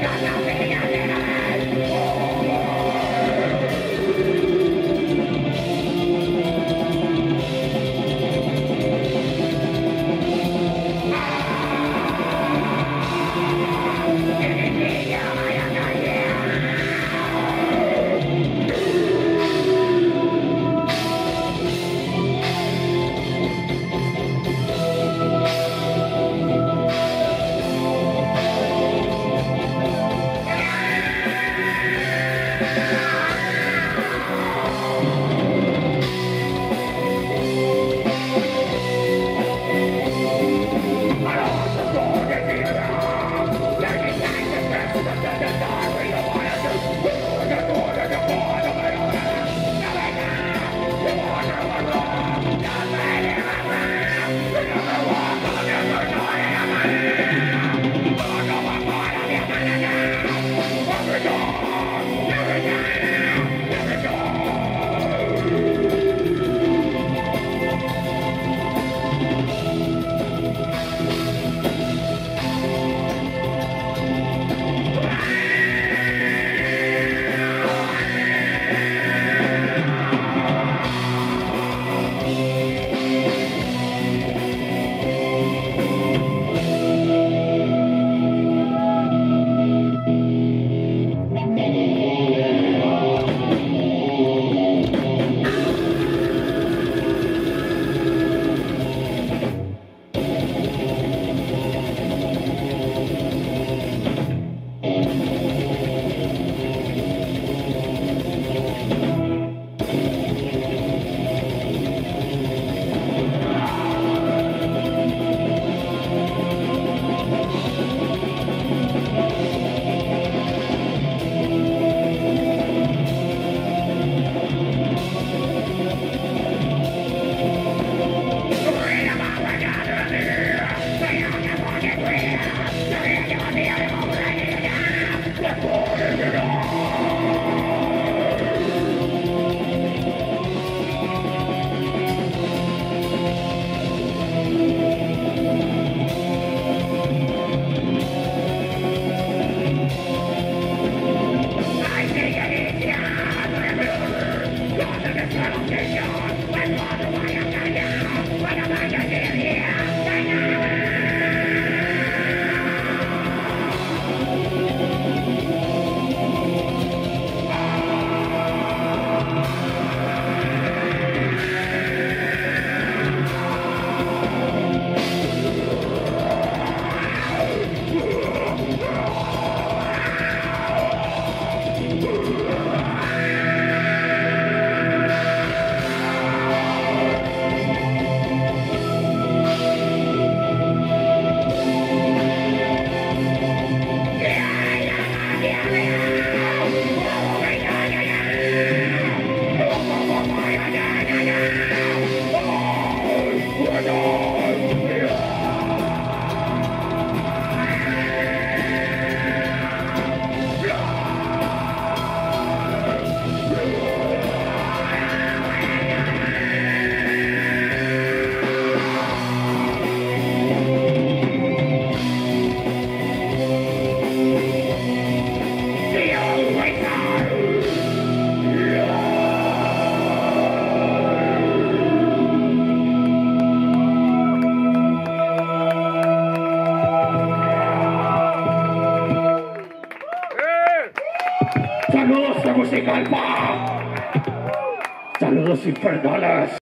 长长这个样 Musical Saludos infernales.